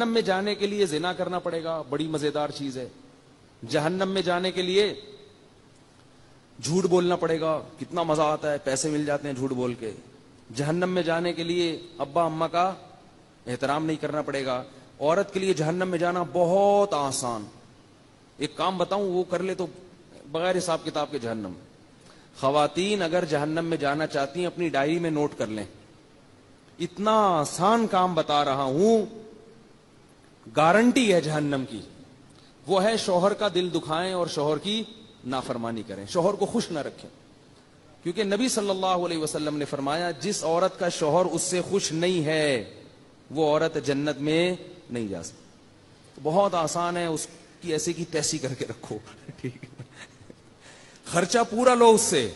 جہنم میں جانے کے لیے زنا کرنا پڑے گا، بڑی مزیدار چیز ہے۔ جہنم میں جانے کے لیے جھوٹ بولنا پڑے گا، کتنا مزہ آتا ہے، پیسے مل جاتے ہیں جھوٹ بول کے۔ جہنم میں جانے کے لیے ابا اما کا احترام نہیں کرنا پڑے گا۔ عورت کے لیے جہنم میں جانا بہت آسان۔ ایک کام بتاؤں، وہ کر لے تو بغیر حساب کتاب کے جہنم۔ خواتین اگر جہنم میں جانا چاہتی ہیں، اپنی ڈائری میں نوٹ کر لیں۔ اتنا آسان کام بتا رہا ہوں گارنٹی ہے جہنم کی۔ وہ ہے شوہر کا دل دکھائیں اور شوہر کی نافرمانی کریں۔ شوہر کو خوش نہ رکھیں۔ کیونکہ نبی صلی اللہ علیہ وسلم نے فرمایا، جس عورت کا شوہر اس سے خوش نہیں ہے، وہ عورت جنت میں نہیں جا سکتی۔ بہت آسان ہے اس کی ایسی کی تیسی کر کے رکھو۔ ٹھیک خرچہ پورا لو اس سے۔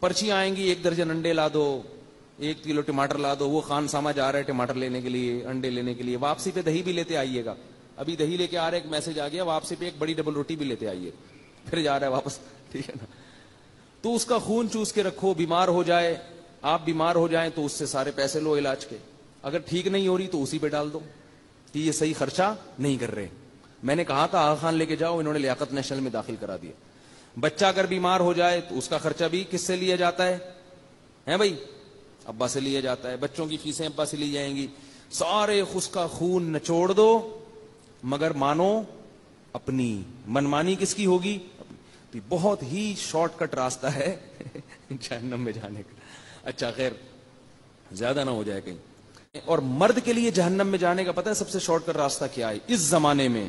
پرچی آئیں گی، ایک درجن انڈے لا دو۔ ایک کلو ٹماٹر لا دو، وہ خان ساما جا رہا ہے ٹماٹر لینے کے لیے، انڈے لینے کے لیے۔ واپسی پہ دہی بھی لیتے آئیے گا۔ ابھی دہی لے کے آ رہے، ایک میسج آ گیا، واپسی پہ ایک بڑی ڈبل روٹی بھی لیتے آئیے۔ پھر جا رہا ہے واپس، ٹھیک ہے نا۔ تو اس کا خون چوس کے رکھو، بیمار ہو جائے، آپ بیمار ہو جائیں تو اس سے سارے پیسے لو علاج کے۔ اگر ٹھیک نہیں ہو رہی تو اسی پہ ڈال دو کہ یہ صحیح خرچہ نہیں کر رہے۔ میں نے کہا تھا، آغا خان لے کے جاؤ، انہوں نے لیاقت نیشنل میں داخل کرا دیا۔ بچہ اگر بیمار ہو جائے تو اس کا خرچہ بھی کس سے لیا جاتا ہے؟ ہیں بھائی؟ ابا سے لیا جاتا ہے، بچوں کی فیسیں ابا سے لی جائیں گی۔ سارے خس کا خون نچوڑ دو، مگر مانو اپنی منمانی کس کی ہوگی؟ بہت ہی شارٹ کٹ راستہ ہے۔ جہنم میں جانے کا۔ اچھا خیر، زیادہ نہ ہو جائے کہیں۔ اور مرد کے لیے جہنم میں جانے کا پتہ ہے سب سے شارٹ کٹ راستہ کیا ہے؟ اس زمانے میں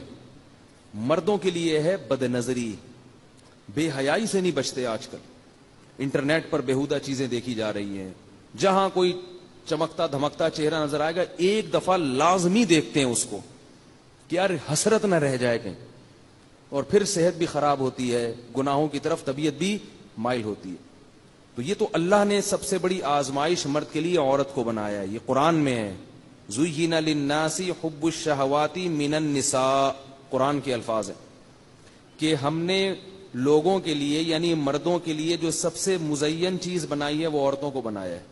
مردوں کے لیے ہے بد نظری بے حیائی سے نہیں بچتے آج کل۔ انٹرنیٹ پر بےحدہ چیزیں دیکھی جا رہی ہیں۔ جہاں کوئی چمکتا دھمکتا چہرہ نظر آئے گا، ایک دفعہ لازمی دیکھتے ہیں اس کو کہ یار حسرت نہ رہ جائے کہیں۔ اور پھر صحت بھی خراب ہوتی ہے، گناہوں کی طرف طبیعت بھی مائل ہوتی ہے۔ تو یہ تو اللہ نے سب سے بڑی آزمائش مرد کے لیے عورت کو بنایا ہے۔ یہ قرآن میں ہے۔ زوین للناسی حب الشہواتی من النساء۔ قرآن کے الفاظ ہیں۔ کہ ہم نے لوگوں کے لیے یعنی مردوں کے لیے جو سب سے مزین چیز بنائی ہے، وہ عورتوں کو بنایا ہے۔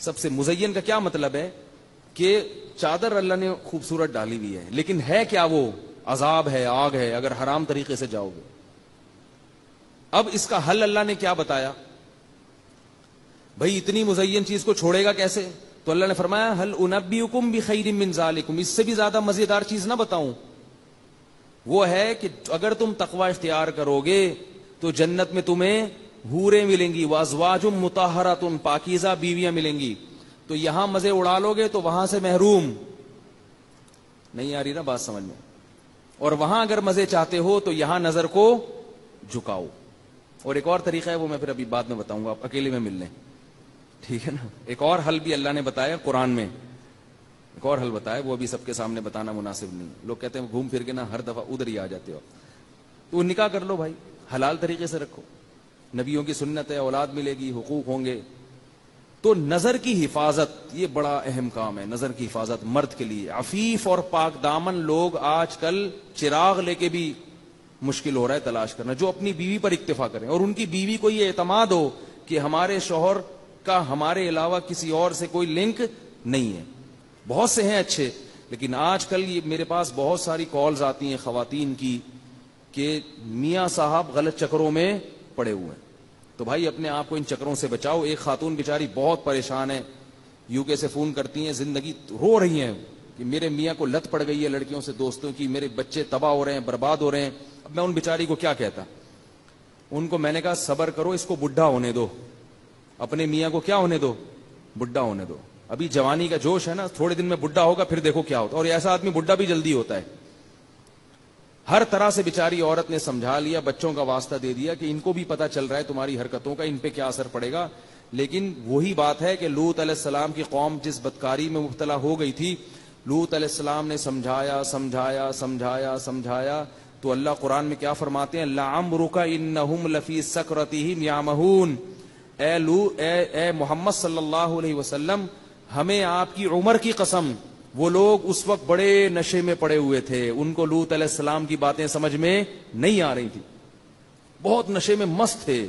سب سے مزین کا کیا مطلب ہے کہ چادر اللہ نے خوبصورت ڈالی ہوئی ہے، لیکن ہے کیا وہ؟ عذاب ہے، آگ ہے، اگر حرام طریقے سے جاؤ گے۔ اب اس کا حل اللہ نے کیا بتایا؟ بھائی، اتنی مزین چیز کو چھوڑے گا کیسے؟ تو اللہ نے فرمایا حل انبی حکم بھی خیر من ذالکم اس سے بھی زیادہ مزیدار چیز نہ بتاؤں۔ وہ ہے کہ اگر تم تقوا اختیار کرو گے، تو جنت میں تمہیں ہورے ملیں گی وازواج متحرہ تم پاکیزہ بیویاں ملیں گی۔ تو یہاں مزے اڑا لو گے تو وہاں سے محروم۔ نہیں آ رہی نا بات سمجھ میں؟ اور وہاں اگر مزے چاہتے ہو تو یہاں نظر کو جھکاؤ۔ اور ایک اور طریقہ ہے، وہ میں پھر ابھی بعد میں بتاؤں گا، آپ اکیلے میں مل لیں ٹھیک ہے نا؟ ایک اور حل بھی اللہ نے بتایا قرآن میں۔ ایک اور حل بتایا، وہ بھی سب کے سامنے بتانا مناسب نہیں۔ لوگ کہتے ہیں گھوم پھر کے نا ہر دفعہ ادھر ہی آ جاتے ہو۔ تو نکاح کر لو بھائی، حلال طریقے سے رکھو۔ نبیوں کی سنت ہے اولاد ملے گی، حقوق ہوں گے۔ تو نظر کی حفاظت، یہ بڑا اہم کام ہے، نظر کی حفاظت مرد کے لیے۔ عفیف اور پاک دامن لوگ آج کل چراغ لے کے بھی مشکل ہو رہا ہے تلاش کرنا، جو اپنی بیوی پر اکتفا کریں۔ اور ان کی بیوی کو یہ اعتماد ہو کہ ہمارے شوہر کا ہمارے علاوہ کسی اور سے کوئی لنک نہیں ہے۔ بہت سے ہیں اچھے، لیکن آج کل یہ میرے پاس بہت ساری کالز آتی ہیں خواتین کی کہ میاں صاحب غلط چکروں میں پڑے ہوئے ہیں۔ تو بھائی اپنے آپ کو ان چکروں سے بچاؤ۔ ایک خاتون بیچاری بہت پریشان ہے۔ یو کے سے فون کرتی ہیں۔ زندگی رو رہی ہیں کہ میرے میاں کو لت پڑ گئی ہے لڑکیوں سے، دوستوں کی۔ میرے بچے تباہ ہو رہے ہیں، برباد ہو رہے ہیں۔ اب میں ان بیچاری کو کیا کہتا؟ ان کو میں نے کہا، صبر کرو، اس کو بڈھا ہونے دو۔ اپنے میاں کو کیا ہونے دو؟ بڈھا ہونے دو۔ ابھی جوانی کا جوش ہے نا، تھوڑے دن میں بڈھا ہوگا، پھر دیکھو کیا ہوتا اور ایسا آدمی بڈھا بھی جلدی ہوتا ہے۔ ہر طرح سے بیچاری عورت نے سمجھا لیا، بچوں کا واسطہ دے دیا کہ ان کو بھی پتا چل رہا ہے تمہاری حرکتوں کا، ان پہ کیا اثر پڑے گا۔ لیکن وہی بات ہے کہ لوت علیہ السلام کی قوم جس بدکاری میں مبتلا ہو گئی تھی لوت علیہ السلام نے سمجھایا سمجھایا سمجھایا سمجھایا۔ تو اللہ قرآن میں کیا فرماتے ہیں؟ لام رکا ان لفی سکرتی اے لو، اے اے محمد صلی اللہ علیہ وسلم، ہمیں آپ کی عمر کی قسم وہ لوگ اس وقت بڑے نشے میں پڑے ہوئے تھے۔ ان کو لوت علیہ السلام کی باتیں سمجھ میں نہیں آ رہی تھی بہت نشے میں مست تھے۔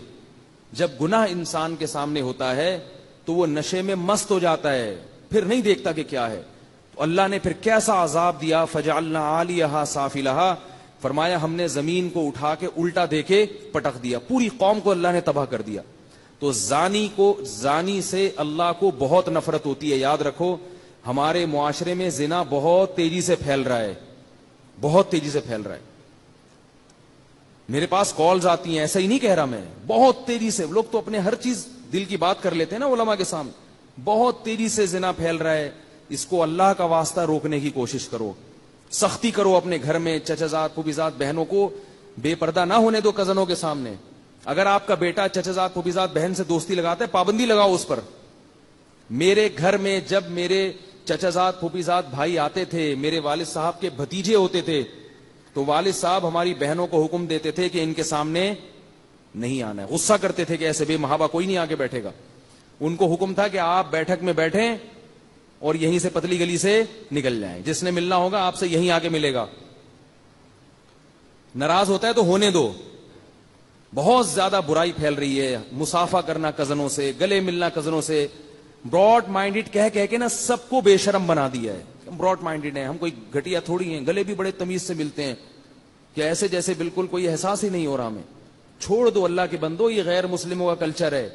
جب گناہ انسان کے سامنے ہوتا ہے تو وہ نشے میں مست ہو جاتا ہے۔ پھر نہیں دیکھتا کہ کیا ہے۔ تو اللہ نے پھر کیسا عذاب دیا؟ فجعلنا عالیہا سافلہا فرمایا، ہم نے زمین کو اٹھا کے الٹا دے کے پٹک دیا۔ پوری قوم کو اللہ نے تباہ کر دیا۔ تو زانی کو، زانی سے اللہ کو بہت نفرت ہوتی ہے، یاد رکھو۔ ہمارے معاشرے میں زنا بہت تیزی سے پھیل رہا ہے۔ بہت تیزی سے پھیل رہا ہے۔ میرے پاس کالز آتی ہیں، ایسا ہی نہیں کہہ رہا میں۔ بہت تیزی سے۔ لوگ تو اپنے ہر چیز دل کی بات کر لیتے ہیں نا علماء کے سامنے۔ بہت تیزی سے زنا پھیل رہا ہے۔ اس کو اللہ کا واسطہ روکنے کی کوشش کرو۔ سختی کرو اپنے گھر میں چچزاد پوبیزاد بہنوں کو۔ بے پردہ نہ ہونے دو کزنوں کے سامنے۔ اگر آپ کا بیٹا چچزاد پوبیزاد بہن سے دوستی لگاتا ہے، پابندی لگاؤ اس پر۔ میرے گھر میں جب میرے چچزاد پھوپیزاد بھائی آتے تھے، میرے والد صاحب کے بھتیجے ہوتے تھے۔ تو والد صاحب ہماری بہنوں کو حکم دیتے تھے کہ ان کے سامنے نہیں آنا ہے۔ غصہ کرتے تھے کہ ایسے بے محابا کوئی نہیں آگے بیٹھے گا۔ ان کو حکم تھا کہ آپ بیٹھک میں بیٹھیں اور یہیں سے پتلی گلی سے نکل جائیں۔ جس نے ملنا ہوگا، آپ سے یہیں آگے ملے گا۔ ناراض ہوتا ہے تو ہونے دو۔ بہت زیادہ برائی پھیل رہی ہے۔ مسافہ کرنا کزنوں سے، گلے ملنا کزنوں سے۔ براڈ مائنڈیڈ کہہ کہہ کے نا سب کو بے شرم بنا دیا ہے۔ براڈ مائنڈیڈ ہیں، ہم کوئی گھٹیا تھوڑی ہیں، گلے بھی بڑے تمیز سے ملتے ہیں۔ کہ ایسے جیسے بالکل کوئی احساس ہی نہیں ہو رہا ہمیں۔ چھوڑ دو اللہ کے بندو یہ غیر مسلموں کا کلچر ہے۔